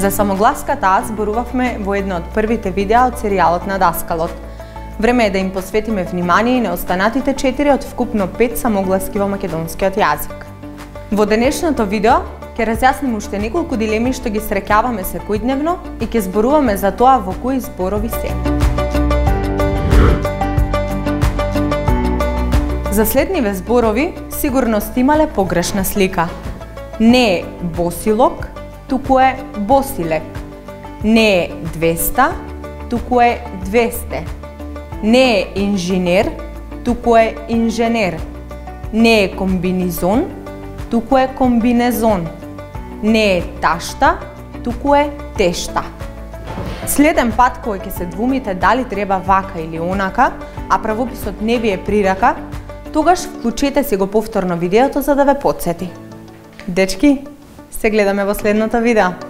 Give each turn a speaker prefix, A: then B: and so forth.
A: За самогласката А зборувавме во едно од првите видеа од серијалот на Даскалот. Време е да им посветиме внимание и на останатите четири од вкупно пет самогласки во македонскиот јазик. Во денешното видео ќе разјасним уште неколку дилеми што ги среќаваме секојдневно и ќе зборуваме за тоа во кои зборови се. За следниве зборови сигурно сте имале погрешна слика. Не е босилок, туку е босилек. Не е 200, туку е 200. Не е инженер, туку е инженер. Не е комбинизон, туку е комбинезон. Не е ташта, туку е тешта. Следен пат кој ќе се двумите дали треба вака или онака, а правописот не ви е прирака, тогаш вклучете си го повторно видеото за да ве подсети. Дечки, се гледаме во следното видео.